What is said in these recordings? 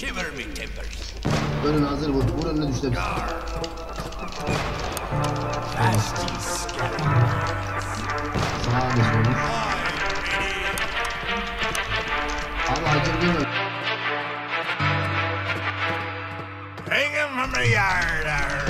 Shiver me timbers. Önüne hazır vur. Vur önüne düştü. Sağa geçiyormuş. Abi hakem değil mi? Hang him from the yard.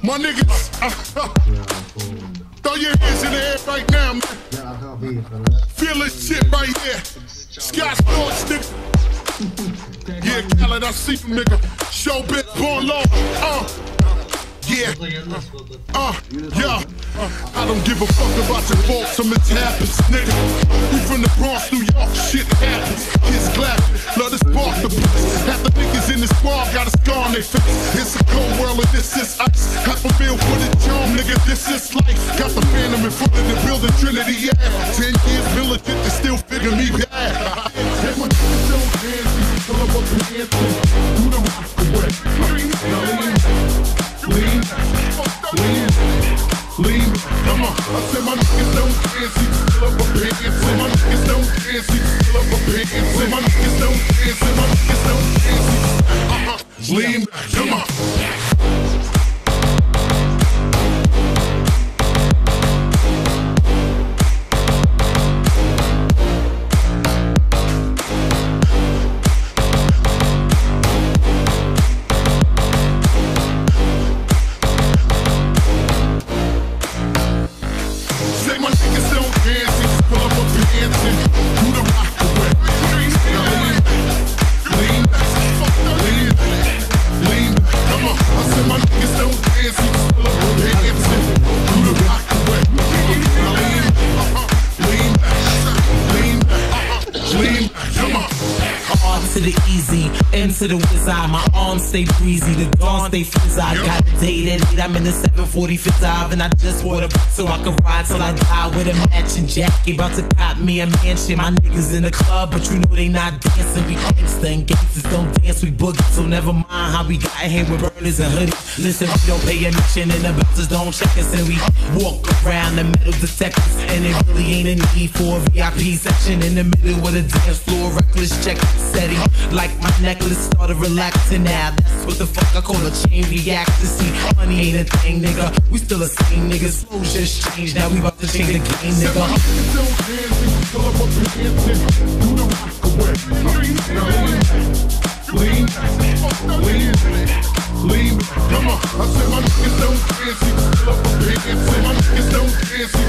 My niggas, throw your hands in the air right now, man. Feel this shit right here. Scott Storch, nigga. Yeah, Khaled, I see you, nigga. Show bit born law. Uh, yeah, uh, yeah. Uh, I don't give a fuck about your faults, some happens, nigga. We from the Bronx, New York, shit happens. Kids clapping, love to spark the place. Half the niggas in this squad got a scar on their face. It's a cold world and this is ice. Half a bill for the charm, nigga, this is life. Got the phantom in front of the building, Trinity, yeah. Ten years militant, they still figure me bad. Take my niggas so fancy, fill up a pants, do the rock. Lean, lean, lean, lean. Come on, I said my niggas don't fancy, the whiz eye. My arms stay breezy, the dawn stay fizz. I got a date at 8, I'm in the 745th Ave, and I just bought a so I can ride till I die with a matching jacket. About to cop me a mansion. My niggas in the club, but you know they not dancing. We gangsta and gangsters don't dance, we boogie. So never mind how we got here with burners and hoodies. Listen, we don't pay attention and the bouncers don't check us, and we walk around the metal detectors. And it really ain't a need for a VIP section in the middle with a dance floor. Reckless check setting. Like my necklace started relaxing now. That's what the fuck I call a chain reaction. See, money ain't a thing, nigga. We still the same niggas. Flow just changed. Now we about to change the game, nigga. Lean, lean, lean, come on. I said my niggas don't dance, he pants. My niggas don't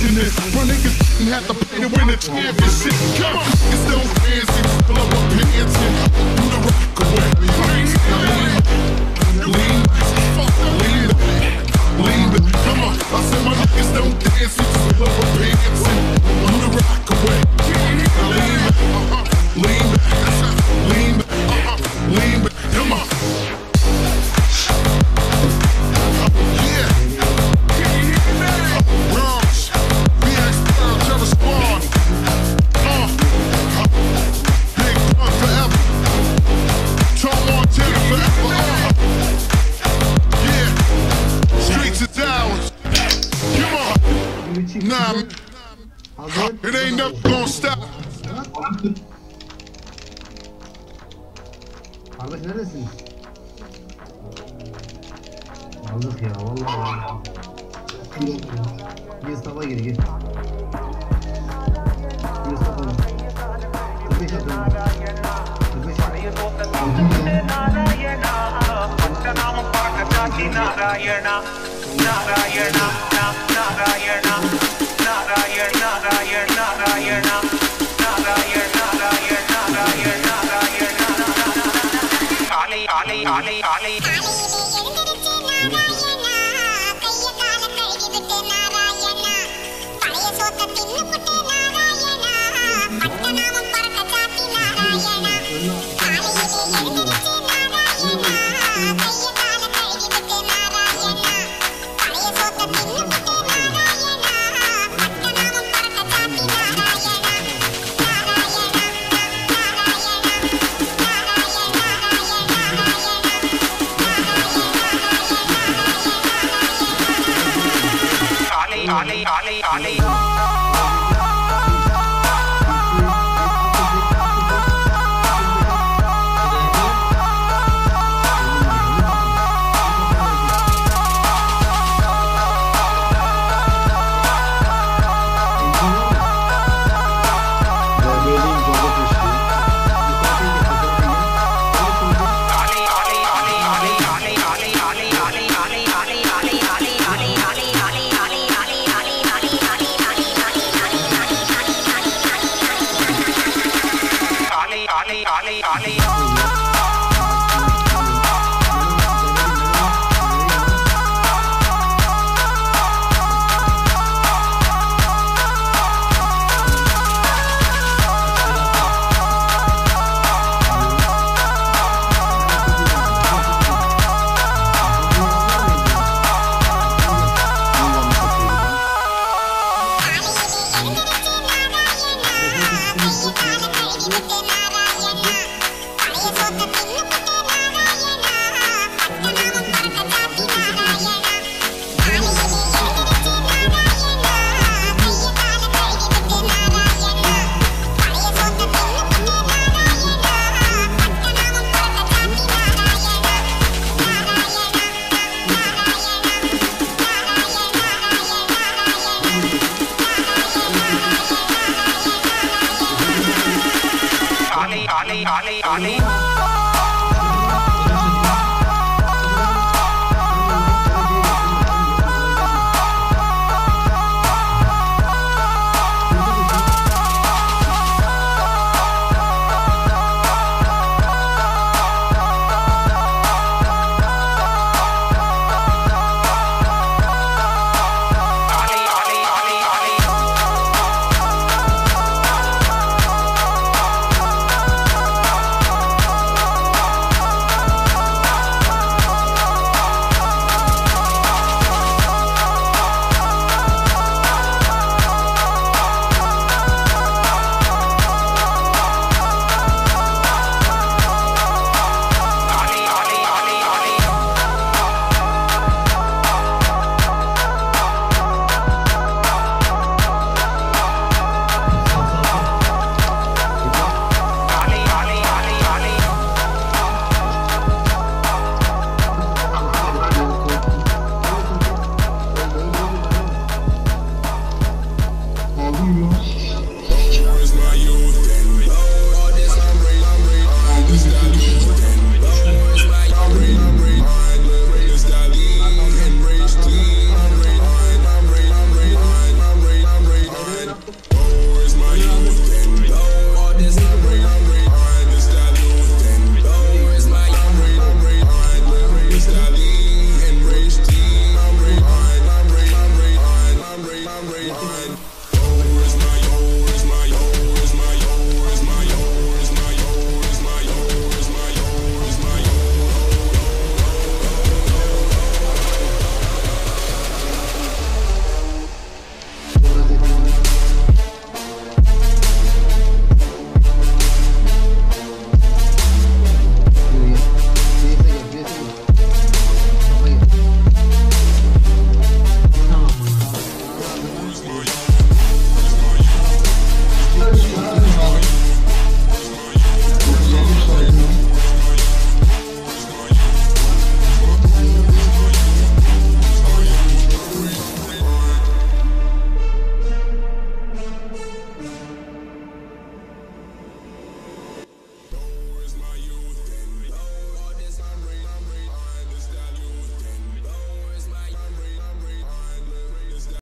imagine this. My niggas have to pay to win the championship. Come on, don't dance, niggas pull up a pants Nah, it ain't up, gonna stop. Kardeş neredesin? Aldık ya vallahi. Gir safa gir gir. Gir safa. Kardeş Narayana, Narayana. Atıyorum. Ali, Charlie, Charlie, Charlie.